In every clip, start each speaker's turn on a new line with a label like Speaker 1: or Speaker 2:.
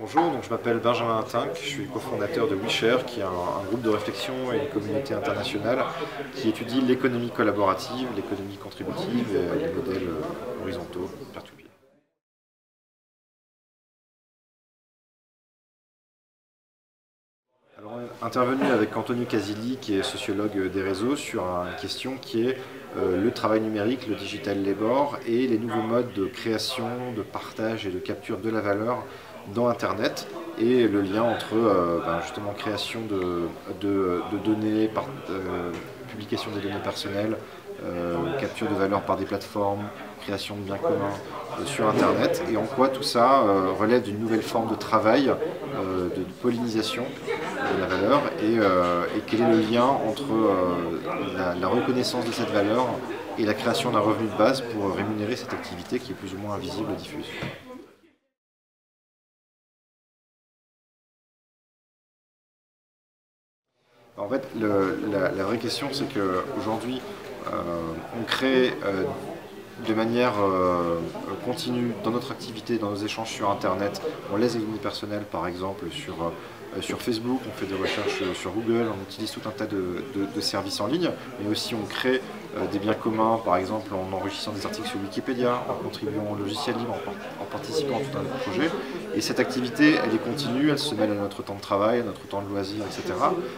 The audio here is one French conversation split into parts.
Speaker 1: Bonjour, donc je m'appelle Benjamin Tinck, je suis cofondateur de WeShare, qui est un, groupe de réflexion et une communauté internationale qui étudie l'économie collaborative, l'économie contributive et les modèles horizontaux peer-to-peer. Alors, on est intervenu avec Antonio Casilli, qui est sociologue des réseaux, sur une question qui est euh, le travail numérique, le digital labor et les nouveaux modes de création, de partage et de capture de la valeur dans Internet et le lien entre euh, ben, justement création de, données, euh, publication des données personnelles, euh, capture de valeur par des plateformes, création de biens communs sur Internet et en quoi tout ça relève d'une nouvelle forme de travail, de, pollinisation de la valeur et, quel est le lien entre la reconnaissance de cette valeur et la création d'un revenu de base pour rémunérer cette activité qui est plus ou moins invisible et diffuse? En fait, la, vraie question, c'est qu'aujourd'hui, euh, on crée euh, de manière euh, continue dans notre activité, dans nos échanges sur Internet, on laisse des données personnelles, par exemple, sur, sur Facebook, on fait des recherches sur Google, on utilise tout un tas de services en ligne, mais aussi on crée euh, des biens communs, par exemple en enrichissant des articles sur Wikipédia, en contribuant au logiciel libre, en, participant à tout un projet. Et cette activité, elle est continue, elle se mêle à notre temps de travail, à notre temps de loisir, etc.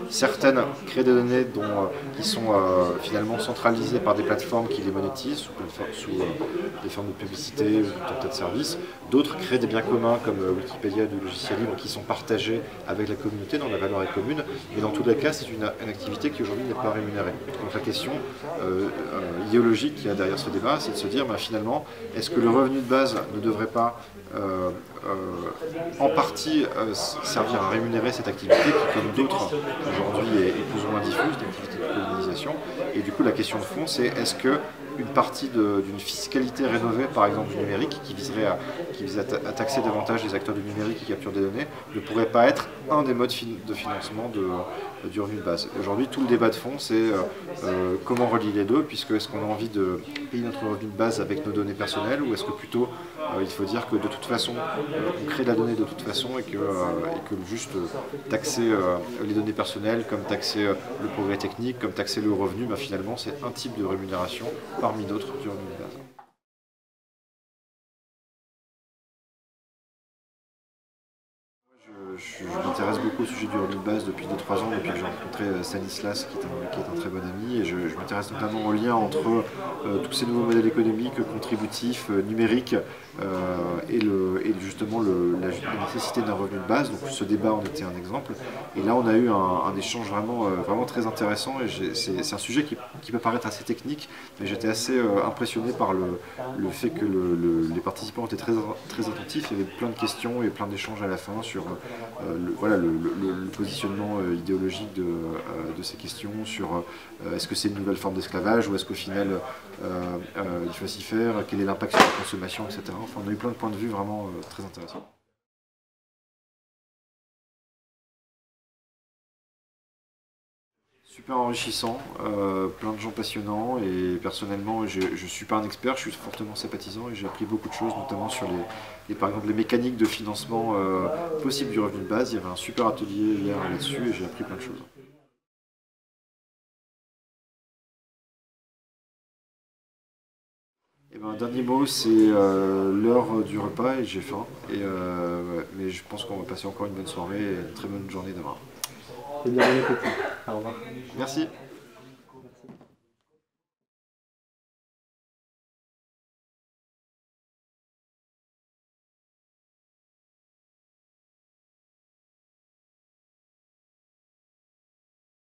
Speaker 1: Certaines créent des données euh, qui sont euh, finalement centralisées par des plateformes qui les monétisent sous, sous des formes de publicité ou tout un tas de services. D'autres créent des biens communs comme Wikipédia du logiciel libre qui sont partagés avec la communauté, dont la valeur est commune. Mais dans tous les cas, c'est une, activité qui aujourd'hui n'est pas rémunérée. Donc la question euh, idéologique qu'il y a derrière ce débat, c'est de se dire bah, finalement, est-ce que le revenu de base ne devrait pas euh, euh, en partie servir à rémunérer cette activité qui, comme d'autres aujourd'hui, est, plus ou moins diffuse, l'activité de colonisation Et du coup, la question de fond, c'est est-ce que une partie d'une fiscalité rénovée, par exemple du numérique, qui viserait à, taxer davantage les acteurs du numérique qui capturent des données, ne pourrait pas être un des modes de financement du revenu de base? Aujourd'hui, tout le débat de fond, c'est euh, euh, comment relier les deux, puisque est-ce qu'on a envie de payer notre revenu de base avec nos données personnelles, ou est-ce que plutôt euh, il faut dire que de toute façon, on crée de la donnée de toute façon, et que, que juste taxer les données personnelles, comme taxer le progrès technique, comme taxer le revenu, bah, finalement, c'est un type de rémunération parmi d'autres du revenu je, m'intéresse beaucoup au sujet du revenu de base depuis 2-3 ans, depuis que j'ai rencontré euh, Stanislas, qui est, un, très bon ami, et je, m'intéresse notamment au lien entre euh, tous ces nouveaux modèles économiques, contributifs, euh, numériques, et, le, justement la, nécessité d'un revenu de base. Donc ce débat en était un exemple. Et là, on a eu un, échange vraiment, vraiment très intéressant, et c'est un sujet qui, peut paraître assez technique, mais j'étais assez impressionné par le, fait que les participants étaient très, très attentifs, il y avait plein de questions et plein d'échanges à la fin sur le, voilà, le, positionnement euh, idéologique de, euh, de, ces questions sur est-ce que c'est une nouvelle forme d'esclavage ou est-ce qu'au final il faut s'y faire, quel est l'impact sur la consommation, etc. Enfin, on a eu plein de points de vue vraiment très intéressants. Super enrichissant, euh, plein de gens passionnants et personnellement je ne suis pas un expert, je suis fortement sympathisant et j'ai appris beaucoup de choses, notamment sur les, par exemple les mécaniques de financement euh, possibles du revenu de base. Il y avait un super atelier hier là-dessus et j'ai appris plein de choses. Et eh ben, dernier mot, c'est euh, l'heure du repas et j'ai faim. Et, mais je pense qu'on va passer encore une bonne soirée et une très bonne journée demain.
Speaker 2: Et bien, Au revoir.
Speaker 1: Merci.